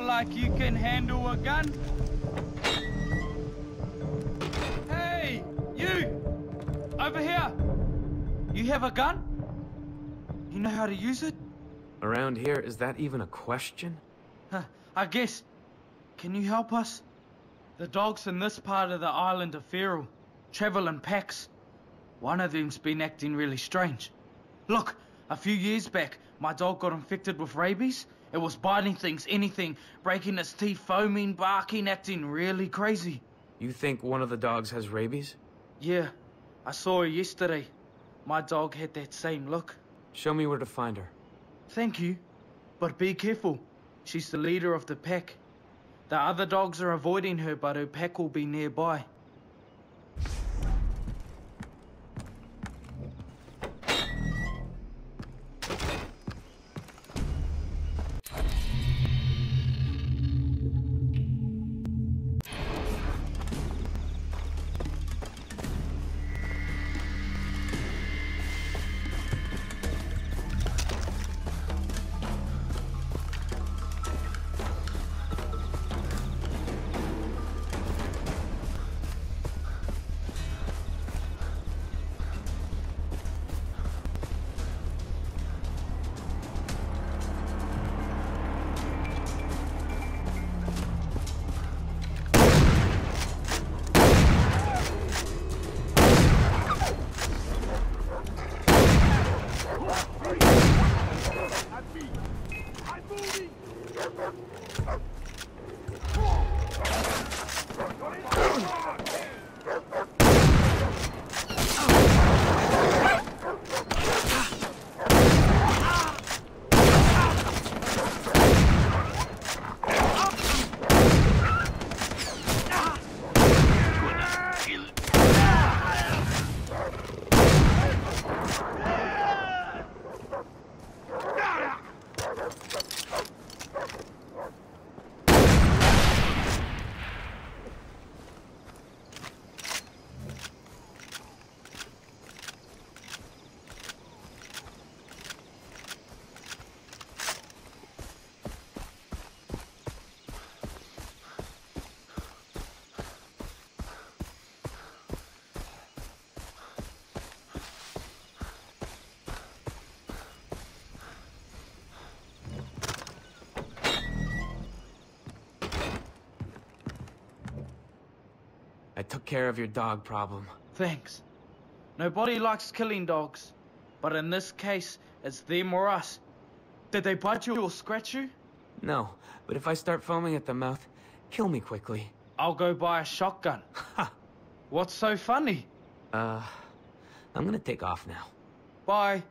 like you can handle a gun? Hey, you! Over here! You have a gun? You know how to use it? Around here, is that even a question? Huh, I guess. Can you help us? The dogs in this part of the island are feral, travel in packs. One of them's been acting really strange. Look, a few years back, my dog got infected with rabies. It was biting things, anything, breaking its teeth, foaming, barking, acting really crazy. You think one of the dogs has rabies? Yeah, I saw her yesterday. My dog had that same look. Show me where to find her. Thank you, but be careful. She's the leader of the pack. The other dogs are avoiding her, but her pack will be nearby. I took care of your dog problem. Thanks. Nobody likes killing dogs, but in this case, it's them or us. Did they bite you or scratch you? No, but if I start foaming at the mouth, kill me quickly. I'll go buy a shotgun. Ha! What's so funny? Uh, I'm gonna take off now. Bye.